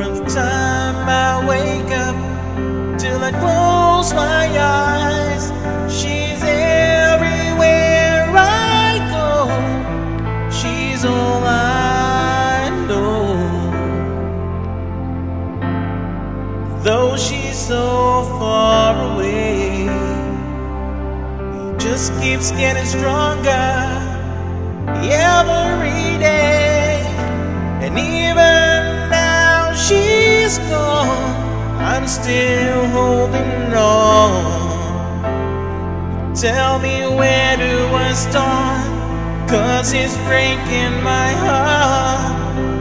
From the time I wake up till I close my eyes, she's everywhere I go. She's all I know. Though she's so far away, just keeps getting stronger every day. And even she's gone, I'm still holding on. Tell me where do I start? Cause it's breaking my heart.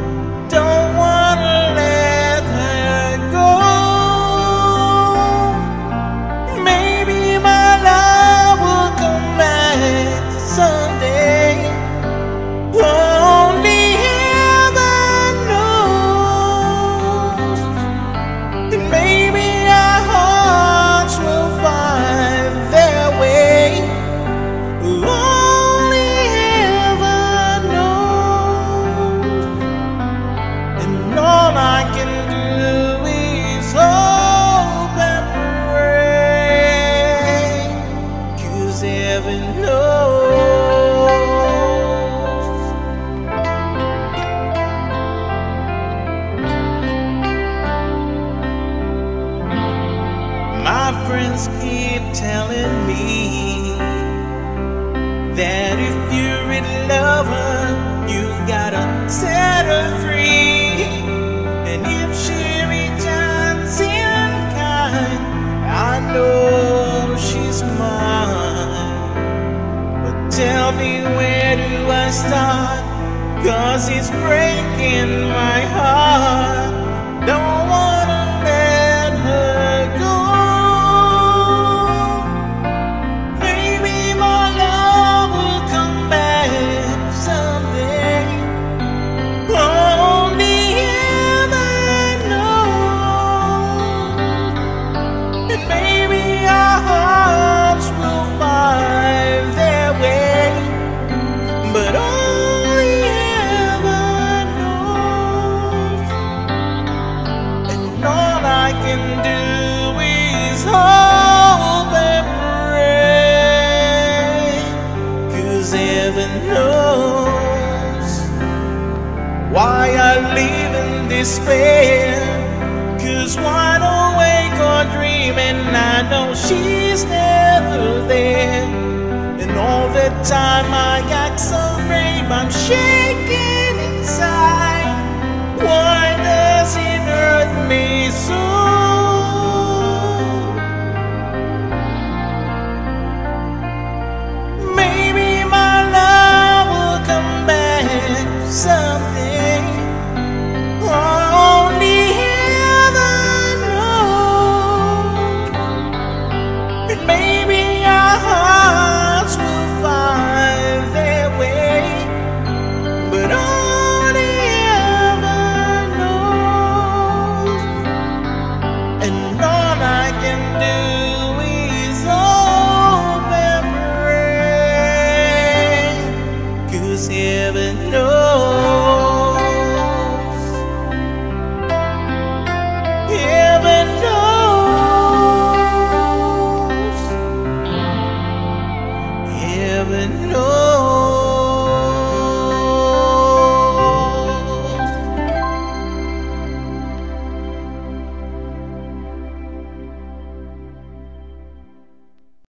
Heaven knows. My friends keep telling me that if you're really love her, you've gotta set her free. Where do I start? Cause it's breaking my heart. Don't wanna despair. Cause wide awake or dreaming, I know she's never there. And all the time I act